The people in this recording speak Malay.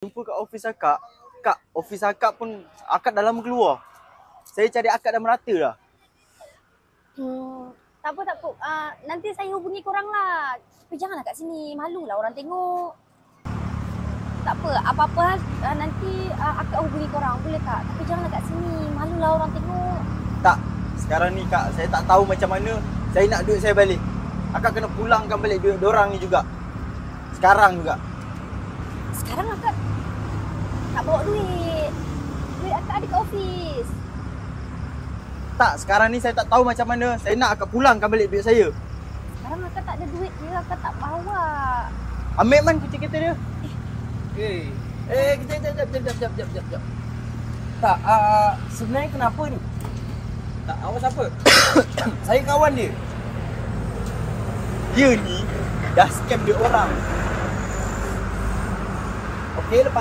Jumpa kat office akak. Kak, office akak pun akak dah lama keluar. Saya cari akak dah merata dah. Hmm, tak apa tak apa. Uh, nanti saya hubungi korang lah. Tapi janganlah kat sini. Malulah orang tengok. Tak apa, apa-apa uh, nanti uh, akak hubungi korang. Boleh tak? Tapi janganlah kat sini. Malulah orang tengok. Tak, sekarang ni kak saya tak tahu macam mana saya nak duit saya balik. Akak kena pulangkan balik duit dorang ni juga. Sekarang juga. Sekarang akak tak bawa duit. Duit akak ada kat ofis. Tak, sekarang ni saya tak tahu macam mana. Saya nak akak pulangkan balik duit saya. Sekarang akak tak ada duit je, akak tak bawa. Ambil man kucing kereta dia. Eh. Hey. Eh, hey, kejap, kejap, kejap, kejap, kejap, kejap, kejap, kejap. Tak, uh, sebenarnya kenapa ni? Tak, awak siapa? saya kawan dia. Dia ni dah scam dia orang. Okey, lepas